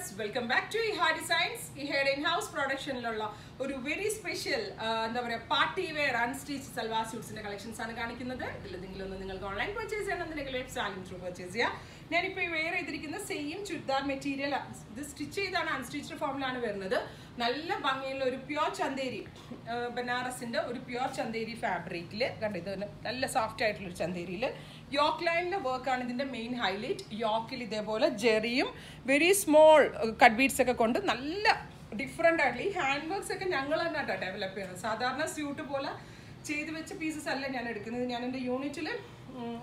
Viewers welcome back to Iha designs ഇഹയുടെ in house പ്രൊഡക്ഷനിലുള്ള ഒരു very special എന്താ പറയുക പാർട്ടി വെയർ അൺസ്റ്റിച്ച് സൽവാർ സ്യൂട്ട്സിന്റെ കളക്ഷൻസ് ആണ് കാണിക്കുന്നത്. ഇതിൽ ഒന്ന് നിങ്ങൾക്ക് ഓൺലൈൻ പർച്ചേസ് ചെയ്യണമെന്നുണ്ടെങ്കിൽ വെബ്സൈറ്റിൽ ത്രൂ പർച്ചേസ് ചെയ്യാം. ഞാനിപ്പോൾ വെയർ ചെയ്തിരിക്കുന്ന സെയിം ചുരിദാർ മെറ്റീരിയൽ ഇത് സ്റ്റിച്ച് ചെയ്താണ് അൺസ്റ്റിച്ച്ഡ് ഫോമിലാണ് വരുന്നത്. നല്ല ഭംഗിയുള്ള ഒരു പ്യോർ ചന്തേരി ബനാറസിന്റെ ഒരു പ്യോർ ചന്തേരി ഫാബ്രിക്കിൽ കണ്ടോ ഇത് നല്ല സോഫ്റ്റ് ആയിട്ടുള്ള ഒരു ചന്തേരിയിൽ യോക്ക് ലൈനിലെ വർക്കാണ് ഇതിന്റെ മെയിൻ ഹൈലൈറ്റ് യോക്കിൽ ഇതേപോലെ ജെറിയും വെരി സ്മോൾ കട്ട് ബീഡ്സ് ഒക്കെ കൊണ്ട് നല്ല ഡിഫറെന്റ് ആയിട്ടുള്ള ഈ ഹാൻഡ് വർക്ക്സ് ഒക്കെ ഞങ്ങൾ തന്നെ കേട്ടോ ഡെവലപ്പ് ചെയ്യുന്നത്. സാധാരണ സ്യൂട്ട് പോലെ ചെയ്ത് വെച്ച പീസസ് അല്ല ഞാൻ എടുക്കുന്നത്. ഞാൻ എന്റെ യൂണിറ്റിൽ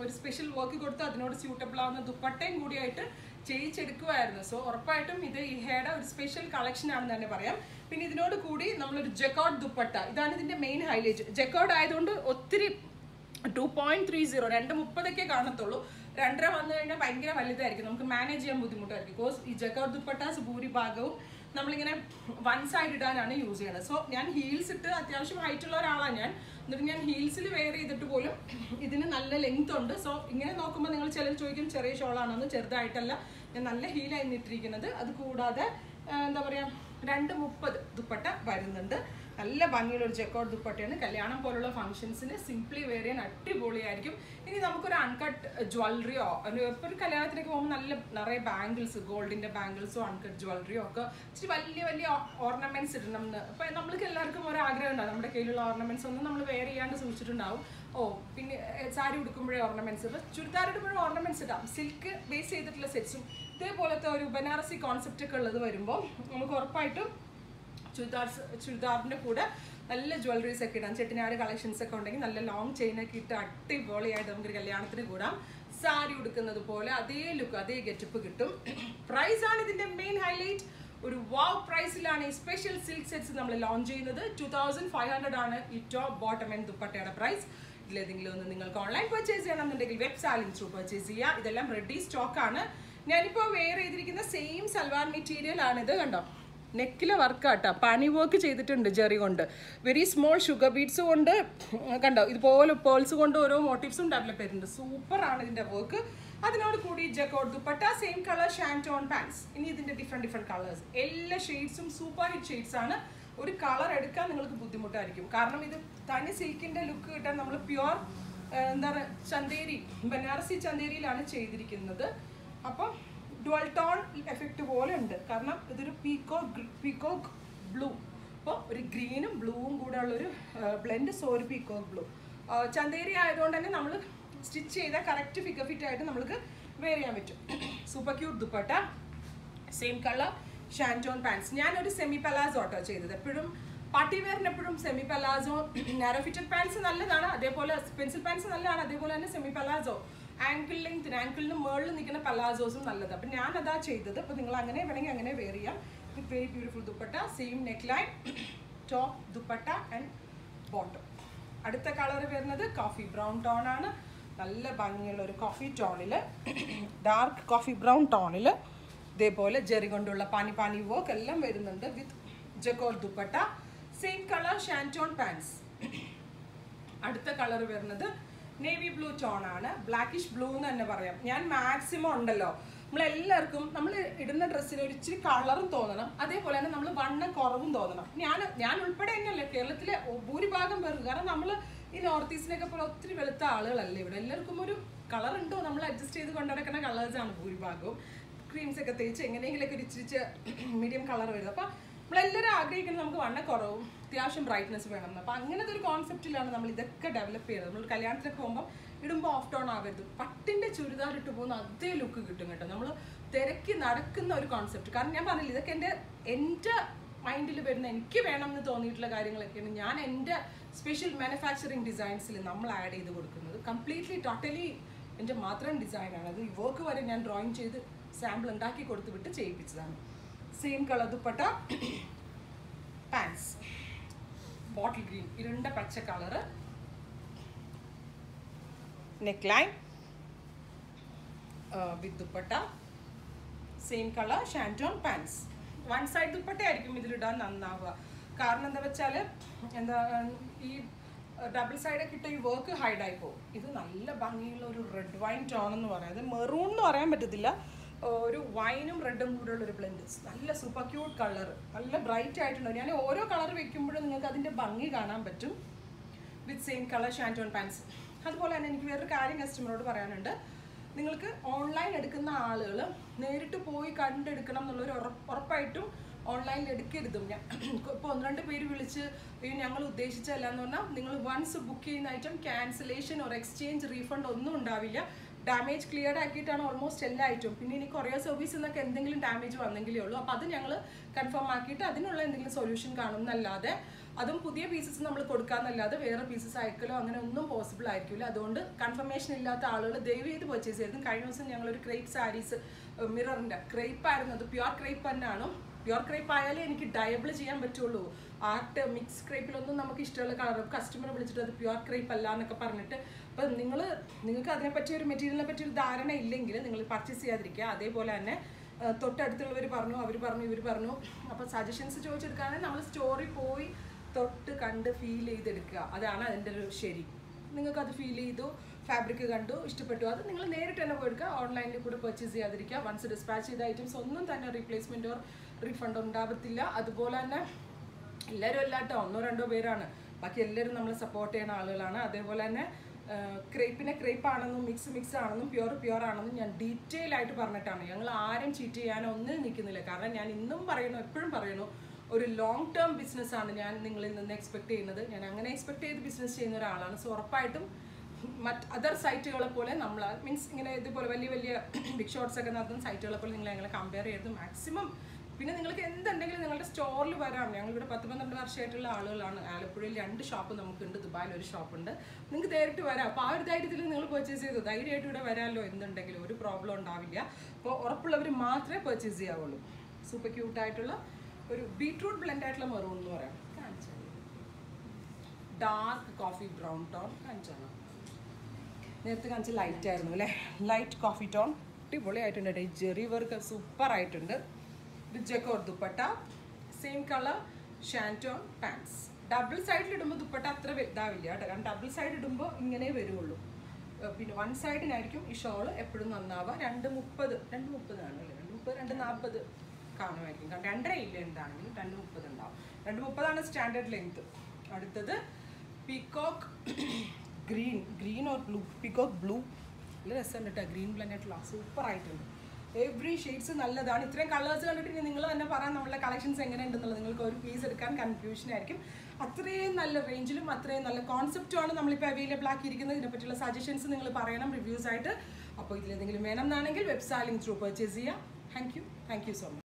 ഒരു സ്പെഷ്യൽ വർക്ക് കൊടുത്ത് അതിനോട് സ്യൂട്ടബിൾ ആവുന്ന ദുപ്പട്ടയും കൂടിയായിട്ട് ചെയ്യിച്ചെടുക്കുമായിരുന്നു സോ ഉറപ്പായിട്ടും ഇത് ഈ ഇഹയുടെ ഒരു സ്പെഷ്യൽ കളക്ഷൻ ആണെന്ന് തന്നെ പറയാം. പിന്നെ ഇതിനോട് കൂടി നമ്മളൊരു ജക്കോട്ട് ദുപ്പട്ട. ഇതാണ് ഇതിന്റെ മെയിൻ ഹൈലൈറ്റ് ജക്കോട്ട് ആയതുകൊണ്ട് ഒത്തിരി ടു പോയിന്റ് ത്രീ സീറോ രണ്ട് മുപ്പതൊക്കെ കാണത്തുള്ളൂ. രണ്ടര വന്നു കഴിഞ്ഞാൽ ഭയങ്കര വലുതായിരിക്കും. നമുക്ക് മാനേജ് ചെയ്യാൻ ബുദ്ധിമുട്ടായിരിക്കും. ബിക്കോസ് ഈ ജക്കോട്ട് ദുപ്പട്ടാസ് ഭൂരിഭാഗവും നമ്മളിങ്ങനെ വൺ സൈഡ് ഇടാനാണ് യൂസ് ചെയ്യുന്നത്. സോ ഞാൻ ഹീൽസ് ഇട്ട് അത്യാവശ്യം ഹൈറ്റ് ഉള്ള ഒരാളാണ് ഞാൻ. എന്നിട്ട് ഞാൻ ഹീൽസിൽ വെയർ ചെയ്തിട്ട് പോലും ഇതിന് നല്ല ലെങ്ത് ഉണ്ട്. സോ ഇങ്ങനെ നോക്കുമ്പോൾ നിങ്ങൾ ചിലർ ചോദിക്കും ചെറിയ ഷോളാണെന്ന് ചെറുതായിട്ടല്ല. ഞാൻ നല്ല ഹീലായി നിന്നിട്ടിരിക്കുന്നത്. അത് കൂടാതെ എന്താ പറയുക രണ്ട് മുപ്പത് ദുപ്പട്ട വരുന്നുണ്ട്. നല്ല ഭംഗിയുള്ള ഒരു ചെക്കോട്ട് ദുപ്പട്ടയാണ്. കല്യാണം പോലുള്ള ഫംഗ്ഷൻസിന് സിംപ്ലി വെയർ ചെയ്യാൻ അടിപൊളിയായിരിക്കും. ഇനി നമുക്കൊരു അൺകട്ട് ജ്വല്ലറിയോ ഒരു കല്യാണത്തിലേക്ക് പോകുമ്പോൾ നല്ല നിറയെ ബാംഗിൾസ് ഗോൾഡിന്റെ ബാംഗിൾസോ അൺകട്ട് ജ്വല്ലറിയോ ഒക്കെ ഇച്ചിരി വലിയ വലിയ ഓർണമെന്റ്സ് ഇടണം എന്ന്. ഇപ്പം നമ്മൾക്ക് എല്ലാവർക്കും ഒരു ആഗ്രഹം ഉണ്ടാവും. നമ്മുടെ കയ്യിലുള്ള ഓർണമെന്റ്സ് ഒന്നും നമ്മൾ വെയർ ചെയ്യാണ്ട് സൂക്ഷിച്ചിട്ടുണ്ടാവും. ഓ പിന്നെ സാരി ഉടുക്കുമ്പോഴേ ഓർണമെന്റ്സ് ഇപ്പം ചുരിദാർ ഇടുമ്പോഴും ഓർണമെന്റ്സ് ഇടാം. സിൽക്ക് ബേസ് ചെയ്തിട്ടുള്ള സെറ്റ്സും ഇതേപോലത്തെ ഒരു ബനാറസി കോൺസെപ്റ്റ് ഒക്കെ ഉള്ളത് വരുമ്പോൾ നമുക്ക് ഉറപ്പായിട്ടും ചുരിദാർ ചുരിദാറിന്റെ കൂടെ നല്ല ജ്വല്ലറീസ് ഒക്കെ ഇടാം. ചെട്ടിനാട് കളക്ഷൻസ് ഒക്കെ ഉണ്ടെങ്കിൽ നല്ല ലോങ് ചെയിൻ ഒക്കെ ഇട്ട് അടിപൊളിയായിട്ട് നമുക്ക് കല്യാണത്തിന് കൂടാം. സാരി ഉടുക്കുന്നത് പോലെ അതേ ലുക്ക് അതേ ഗെറ്റപ്പ് കിട്ടും. പ്രൈസ് ആണ് ഇതിന്റെ മെയിൻ ഹൈലൈറ്റ് ഒരു വാവ് പ്രൈസിലാണ് ഈ സ്പെഷ്യൽ സിൽക്ക് സെറ്റ്സ് നമ്മൾ ലോഞ്ച് ചെയ്യുന്നത്. ടു തൗസൻഡ് ഫൈവ് ഹൺഡ്രഡ് ആണ് ഈ ടോപ്പ് ബോട്ടം ആൻഡ് ദുപ്പട്ടയുടെ പ്രൈസ് ഇതിലേതെങ്കിലും ഒന്ന് നിങ്ങൾക്ക് ഓൺലൈൻ പർച്ചേസ് ചെയ്യണമെന്നുണ്ടെങ്കിൽ വെബ്സൈറ്റിൽ ത്രൂ പർച്ചേസ് ചെയ്യുക. ഇതെല്ലാം റെഡി സ്റ്റോക്ക് ആണ്. ഞാനിപ്പോൾ വെയർ ചെയ്തിരിക്കുന്ന സെയിം സൽവാർ മെറ്റീരിയൽ ആണ് ഇത് കണ്ടോ? നെക്കിലെ വർക്കാട്ടോ. പണി വർക്ക് ചെയ്തിട്ടുണ്ട് ജെറി കൊണ്ട്. വെരി സ്മോൾ ഷുഗർ ബീഡ്സ് കൊണ്ട് കണ്ടോ? ഇതുപോലെ പേൾസ് കൊണ്ട് ഓരോ മോട്ടീവ്സും ഡെവലപ്പ് ചെയ്തിട്ടുണ്ട് സൂപ്പർ ആണ് ഇതിന്റെ വർക്ക് അതിനോട് കൂടി jacquard dupatta same colour shantoon pants ഇനി ഇതിന്റെ ഡിഫറെന്റ് ഡിഫറെന്റ് കളേഴ്സ് എല്ലാ ഷെയ്ഡ്സും സൂപ്പർ ഹിറ്റ് ഷെയ്ഡ്സ് ആണ്. ഒരു കളർ എടുക്കാൻ നിങ്ങൾക്ക് ബുദ്ധിമുട്ടായിരിക്കും. കാരണം ഇത് തനി സിൽക്കിന്റെ ലുക്ക് കിട്ടാൻ നമ്മൾ പ്യുവർ എന്താ പറയുക ചന്തേരി ബനാറസി ചന്തേരിയിലാണ് ചെയ്തിരിക്കുന്നത്. അപ്പം ഡുവൽ ടോൺ എഫക്റ്റ് പോലെ ഉണ്ട് കാരണം ഇതൊരു പീക്കോ പീക്കോക്ക് ബ്ലൂ അപ്പോൾ ഒരു ഗ്രീനും ബ്ലൂവും കൂടെ ഉള്ളൊരു blend sorry peacock blue Chanderi ആയതുകൊണ്ട് തന്നെ നമ്മൾ സ്റ്റിച്ച് ചെയ്താൽ കറക്റ്റ് ഫിഗർ ഫിറ്റ് ആയിട്ട് നമുക്ക് വെയർ ചെയ്യാൻ പറ്റും. Super cute dupatta same colour shantoon pants ഞാനൊരു സെമി പലാസോ ആട്ടോ ചെയ്തത്. എപ്പോഴും പാർട്ടി വെയറിന് എപ്പോഴും semi palazzo narrow fitted pants നല്ലതാണ്. അതേപോലെ പെൻസിൽ പാൻസ് നല്ലതാണ്. അതേപോലെ തന്നെ സെമി പലാസോ ആങ്കിൾ ലെങ്ത്തിന് ആങ്കിളിന് മുകളിൽ നിൽക്കുന്ന പലാസോസും നല്ലത്. അപ്പം ഞാൻ അതാ ചെയ്തത്. അപ്പോൾ നിങ്ങൾ അങ്ങനെ വേണമെങ്കിൽ അങ്ങനെ വെയർ ചെയ്യാം. With very beautiful dupatta. Same neck line top dupatta and bottom അടുത്ത കളർ വരുന്നത് കോഫി ബ്രൗൺ ടോൺ ആണ്. നല്ല ഭംഗിയുള്ള ഒരു കോഫി ടോണിൽ ഡാർക്ക് കോഫി ബ്രൗൺ ടോണിൽ ഇതേപോലെ ജെറി കൊണ്ടുള്ള പാനി പാനി വർക്ക് എല്ലാം വരുന്നുണ്ട് with jacquard dupatta. Same colour shantoon pants അടുത്ത കളർ വരുന്നത് നേവി ബ്ലൂ ടോൺ ആണ്. ബ്ലാക്കിഷ് ബ്ലൂ എന്ന് തന്നെ പറയാം. ഞാൻ മാക്സിമം ഉണ്ടല്ലോ. നമ്മളെല്ലാവർക്കും നമ്മൾ ഇടുന്ന ഡ്രസ്സിന് ഒരു ഇച്ചിരി കളറും തോന്നണം. അതേപോലെ തന്നെ നമ്മൾ വണ്ണം കുറവും തോന്നണം. ഞാൻ ഞാൻ ഉൾപ്പെടെ തന്നെയല്ലേ കേരളത്തിലെ ഭൂരിഭാഗം പേർക്ക്. കാരണം നമ്മൾ ഈ നോർത്ത് ഈസ്റ്റിനൊക്കെ പോലെ ഒത്തിരി വെളുത്ത ആളുകളല്ലേ ഇവിടെ. എല്ലാവർക്കും ഒരു കളർ ഉണ്ടോ? നമ്മൾ അഡ്ജസ്റ്റ് ചെയ്ത് കൊണ്ടുനടക്കുന്ന കളേഴ്സാണ് ഭൂരിഭാഗവും. ക്രീംസ് ഒക്കെ തേച്ച് എങ്ങനെയെങ്കിലൊക്കെ ഒരു ഇച്ചിരിച്ച് മീഡിയം കളർ വരുന്നത്. അപ്പം നമ്മളെല്ലാവരും ആഗ്രഹിക്കുന്നത് നമുക്ക് വണ്ണക്കുറവും അത്യാവശ്യം ബ്രൈറ്റ്നസ് വേണം എന്ന്. അപ്പം അങ്ങനത്തെ ഒരു കോൺസെപ്റ്റിലാണ് നമ്മൾ ഇതൊക്കെ ഡെവലപ്പ് ചെയ്യുന്നത്. നമ്മൾ കല്യാണത്തിനൊക്കെ പോകുമ്പോൾ ഇടുമ്പോൾ ഓഫ് ടോൺ ആവരുത്. പട്ടിന്റെ ചുരിദാർ ഇട്ട് പോകുന്ന അതേ ലുക്ക് കിട്ടും കേട്ടോ. നമ്മൾ തിരക്കി നടക്കുന്ന ഒരു കോൺസെപ്റ്റ് കാരണം ഞാൻ പറഞ്ഞില്ല ഇതൊക്കെ എന്റെ എന്റെ മൈൻഡിൽ വരുന്ന എനിക്ക് വേണം എന്ന് തോന്നിയിട്ടുള്ള കാര്യങ്ങളൊക്കെയാണ് ഞാൻ എന്റെ സ്പെഷ്യൽ മാനുഫാക്ചറിങ് ഡിസൈൻസിൽ നമ്മൾ ആഡ് ചെയ്ത് കൊടുക്കുന്നത്. കംപ്ലീറ്റ്ലി ടോട്ടലി എന്റെ മാത്രം ഡിസൈനാണ് അത് വർക്ക് വരെ ഞാൻ ഡ്രോയിങ് ചെയ്ത് സാമ്പിൾ ഉണ്ടാക്കി കൊടുത്ത് വിട്ട് ചെയ്യിപ്പിച്ചതാണ്. Same colour dupatta pants bottle green ഇരുണ്ട പച്ച colour neck line with dupatta same colour shantoon pants one side dupatta ആയിരിക്കും ഇതിലിടാൻ നന്നാവുക. കാരണം എന്താ വെച്ചാൽ എന്താ ഈ ഡബിൾ സൈഡൊക്കെ ഇട്ട ഈ വർക്ക് ഹൈഡായി പോകും. ഇത് നല്ല ഭംഗിയുള്ള ഒരു റെഡ് വൈൻ ടോൺ എന്ന് പറയാം. അത് മെറൂൺ എന്ന് പറയാൻ പറ്റത്തില്ല. ഒരു വൈനും റെഡും കൂടെയുള്ള ഒരു ബ്ലെൻഡ് നല്ല സൂപ്പർ ക്യൂട്ട് കളർ നല്ല ബ്രൈറ്റ് ആയിട്ടുണ്ട് ഞാൻ ഓരോ കളർ വെക്കുമ്പോഴും നിങ്ങൾക്ക് അതിന്റെ ഭംഗി കാണാൻ പറ്റും. With same colour shantoon pants അതുപോലെ തന്നെ എനിക്ക് വേറൊരു കാര്യം കസ്റ്റമറോട് പറയാനുണ്ട്. നിങ്ങൾക്ക് ഓൺലൈൻ എടുക്കുന്ന ആളുകൾ നേരിട്ട് പോയി കണ്ടെടുക്കണം എന്നുള്ളൊരു ഉറപ്പ് ഉറപ്പായിട്ടും ഓൺലൈനിൽ എടുക്കരുതും. ഞാൻ ഇപ്പോൾ ഒന്ന് രണ്ട് പേര് വിളിച്ച് "അയ്യോ, ഞങ്ങൾ ഉദ്ദേശിച്ചതല്ല എന്ന് പറഞ്ഞാൽ നിങ്ങൾ വൺസ് ബുക്ക് ചെയ്യുന്ന item cancellation or exchange refund ഒന്നും ഉണ്ടാവില്ല. ഡാമേജ് ക്ലിയർഡ് ആക്കിയിട്ടാണ് ഓൾമോസ്റ്റ് എല്ലാ ഐറ്റവും പിന്നെ ഇനി കൊറിയർ സർവീസിൽ നിന്നൊക്കെ എന്തെങ്കിലും ഡാമേജ് വന്നെങ്കിലേ ഉള്ളൂ. അപ്പോൾ അത് ഞങ്ങൾ കൺഫേം ആക്കിയിട്ട് അതിനുള്ള എന്തെങ്കിലും സൊല്യൂഷൻ കാണും എന്നല്ലാതെ അതും പുതിയ പീസസ് നമ്മൾ കൊടുക്കാന്നല്ലാതെ വേറെ പീസസ് അയക്കലോ അങ്ങനെ ഒന്നും പോസിബിൾ ആയിരിക്കില്ല അതുകൊണ്ട് കൺഫർമേഷൻ ഇല്ലാത്ത ആളുകൾ ദയവ് ചെയ്ത് പർച്ചേസ് ചെയ്തു കഴിഞ്ഞ ദിവസം ഞങ്ങളൊരു ക്രേപ്പ് സാരീസ് മിററിന്റെ ക്രേപ്പ് ആയിരുന്നു അത് പ്യുവർ ക്രേപ്പ് തന്നെയാണ്. പ്യുവർ ക്രേപ്പ് ആയാലേ എനിക്ക് ഡയബിൾ ചെയ്യാൻ പറ്റുള്ളൂ. ആർട്ട് മിക്സ് ക്രേപ്പിലൊന്നും നമുക്ക് ഇഷ്ടമുള്ള കളർ കസ്റ്റമർ വിളിച്ചിട്ട് അത് പ്യുവർ ക്രേപ്പ് അല്ല എന്നൊക്കെ പറഞ്ഞിട്ട് അപ്പം നിങ്ങൾ നിങ്ങൾക്ക് അതിനെപ്പറ്റി ഒരു മെറ്റീരിയലിനെ പറ്റി ഒരു ധാരണ ഇല്ലെങ്കിൽ നിങ്ങൾ പർച്ചേസ് ചെയ്യാതിരിക്കുക. അതേപോലെ തന്നെ തൊട്ടടുത്തുള്ളവർ പറഞ്ഞു അവർ പറഞ്ഞു ഇവർ പറഞ്ഞു. അപ്പോൾ സജഷൻസ് ചോദിച്ചെടുക്കുകയാണെങ്കിൽ നമ്മൾ സ്റ്റോറി പോയി തൊട്ട് കണ്ട് ഫീൽ ചെയ്തെടുക്കുക. അതാണ് അതിന്റെ ഒരു ശരി. നിങ്ങൾക്ക് അത് ഫീൽ ചെയ്തു. ഫാബ്രിക് കണ്ടു ഇഷ്ടപ്പെട്ടു. അത് നിങ്ങൾ നേരിട്ട് തന്നെ പോയി എടുക്കുക. ഓൺലൈനിൽ കൂടെ പർച്ചേസ് ചെയ്യാതിരിക്കുക. വൺസ് ഡിസ്പാച്ച് ചെയ്ത ഐറ്റംസ് ഒന്നും തന്നെ റീപ്ലേസ്മെന്റോ റീഫണ്ടോ ഉണ്ടാവത്തില്ല അതുപോലെ തന്നെ എല്ലാവരും അല്ലാട്ടോ ഒന്നോ രണ്ടോ പേരാണ്. ബാക്കി എല്ലാവരും നമ്മളെ സപ്പോർട്ട് ചെയ്യുന്ന ആളുകളാണ്. അതേപോലെ തന്നെ ക്രേപ്പിനെ ക്രേപ്പ് ആണെന്നും മിക്സ് മിക്സ് ആണെന്നും പ്യുവർ പ്യുവർ ആണെന്നും ഞാൻ ഡീറ്റെയിൽ ആയിട്ട് പറഞ്ഞിട്ടാണ്. ഞങ്ങൾ ആരും ചീറ്റ് ചെയ്യാനോ ഒന്നും നിൽക്കുന്നില്ല. കാരണം ഞാൻ ഇന്നും പറയുന്നു എപ്പോഴും പറയണു ഒരു ലോങ് ടേം ബിസിനസ്സാണ് ഞാൻ നിങ്ങളിൽ നിന്ന് എക്സ്പെക്ട് ചെയ്യുന്നത്. ഞാൻ അങ്ങനെ എക്സ്പെക്ട് ചെയ്ത് ബിസിനസ് ചെയ്യുന്ന ഒരാളാണ്. സോ ഉറപ്പായിട്ടും മറ്റ് അതർ സൈറ്റുകളെ പോലെ നമ്മൾ മീൻസ് ഇങ്ങനെ ഇതുപോലെ വലിയ വലിയ ബിഗ് ഷോട്ട്സ് ഒക്കെ നടത്തുന്ന സൈറ്റുകളെ പോലെ നിങ്ങൾ ഞങ്ങളെ കമ്പയർ ചെയ്ത് മാക്സിമം പിന്നെ നിങ്ങൾക്ക് എന്തുണ്ടെങ്കിലും നിങ്ങളുടെ സ്റ്റോറിൽ വരാം. ഞങ്ങളിവിടെ പത്ത് പന്ത്രണ്ട് വർഷമായിട്ടുള്ള ആളുകളാണ്. ആലപ്പുഴയിൽ രണ്ട് ഷോപ്പ് നമുക്കുണ്ട്. ദുബായിൽ ഒരു ഷോപ്പുണ്ട് നിങ്ങൾക്ക് നേരിട്ട് വരാം. അപ്പോൾ ആ ഒരു ധൈര്യത്തിൽ നിങ്ങൾ പർച്ചേസ് ചെയ്തു. ധൈര്യമായിട്ട് ഇവിടെ വരാമല്ലോ എന്തുണ്ടെങ്കിലും. ഒരു പ്രോബ്ലം ഉണ്ടാവില്ല. അപ്പോൾ ഉറപ്പുള്ളവർ മാത്രമേ പർച്ചേസ് ചെയ്യാവുള്ളൂ. സൂപ്പർ ക്യൂട്ടായിട്ടുള്ള ഒരു ബീട്രൂട്ട് ബ്ലെൻഡ് ആയിട്ടുള്ള മെറൂൺ എന്ന് പറയാം. കാണിച്ചാൽ ഡാർക്ക് കോഫി ബ്രൗൺ ടോൺ കാണിച്ചാണ് നേരത്തെ കാണിച്ച ലൈറ്റ് ആയിരുന്നു അല്ലേ? ലൈറ്റ് കോഫി ടോൺ അടിപൊളിയായിട്ടുണ്ട് കേട്ടോ ഈ ജെറി വർക്ക് സൂപ്പർ ആയിട്ടുണ്ട്. ഇത് jacquard dupatta. Same colour shantoon pants double സൈഡിൽ ഇടുമ്പോൾ ദുപ്പട്ട അത്ര ഇതാവില്ല കേട്ടോ. കാരണം ഡബിൾ സൈഡ് ഇടുമ്പോൾ ഇങ്ങനെ വരുള്ളൂ. പിന്നെ വൺ സൈഡിനായിരിക്കും ഈ ഷോൾ എപ്പോഴും നന്നാവുക. രണ്ട് മുപ്പത് രണ്ട് മുപ്പതാണ് അല്ലേ? രണ്ട് മുപ്പത് രണ്ട് നാൽപ്പത് കാണുമായിരിക്കും. കാരണം രണ്ടര ഇല്ല എന്താണെങ്കിലും രണ്ട് മുപ്പത് ഉണ്ടാവും. രണ്ട് മുപ്പതാണ് സ്റ്റാൻഡേർഡ് ലെങ്ത് അടുത്തത് peacock green green or blue peacock blue നല്ല രസമുണ്ട് കേട്ടോ ഗ്രീൻ ബ്ലൻഡായിട്ടുള്ള സൂപ്പർ ആയിട്ടുണ്ട്. എവറി ഷെയ്ഡ്സ് നല്ലതാണ്. ഇത്രയും കളേഴ്സ് കണ്ടിട്ട് നിങ്ങൾ തന്നെ പറയാൻ നമ്മളെ കളക്ഷൻസ് എങ്ങനെയുണ്ടെന്നുള്ളത്. നിങ്ങൾക്ക് ഒരു പീസ് എടുക്കാൻ കൺഫ്യൂഷൻ ആയിരിക്കും. അത്രയും നല്ല റേഞ്ചിലും അത്രയും നല്ല കോൺസെപ്റ്റുമാണ് നമ്മളിപ്പോൾ അവൈലബിൾ ആക്കിയിരിക്കുന്നത്. ഇതിനെപ്പറ്റിയുള്ള സജഷൻസ് നിങ്ങൾ പറയണം റിവ്യൂസ് ആയിട്ട്. അപ്പോൾ ഇതിലെന്തെങ്കിലും വേണം എന്നാണെങ്കിൽ വെബ്സൈറ്റിംഗ് ത്രൂ പർച്ചേസ് ചെയ്യാം. Thank you thank you so much